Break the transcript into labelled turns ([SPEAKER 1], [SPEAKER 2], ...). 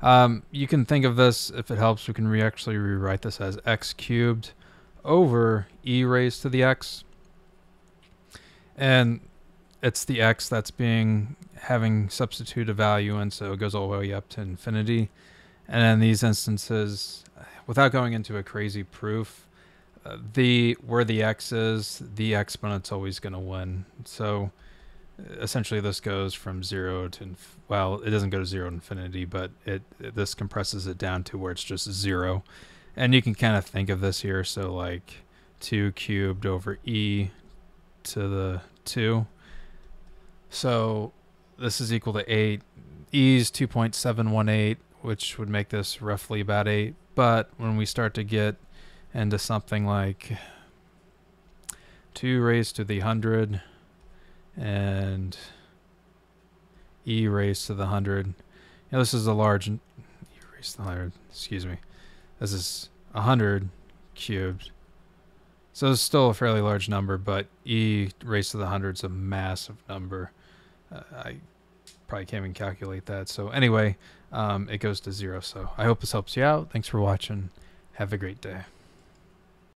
[SPEAKER 1] Um, you can think of this, if it helps, we can re- actually rewrite this as x cubed over e raised to the x. And it's the x that's being having substitute a value in, so it goes all the way up to infinity. And in these instances, without going into a crazy proof, uh, the where the x is, the exponent's always going to win. So essentially, this goes from zero to well, it doesn't go to zero to infinity, but it, it this compresses it down to where it's just zero. And you can kind of think of this here, so like two cubed over e to the two. So this is equal to 8. E is 2.718, which would make this roughly about 8. But when we start to get into something like 2 raised to the 100 and e raised to the 100, you know, this is a large, e raised to the 100, excuse me. This is 100 cubed. So it's still a fairly large number, but e raised to the 100 is a massive number. Uh, I probably can't even calculate that. So anyway, um, it goes to zero. So I hope this helps you out. Thanks for watching. Have a great day.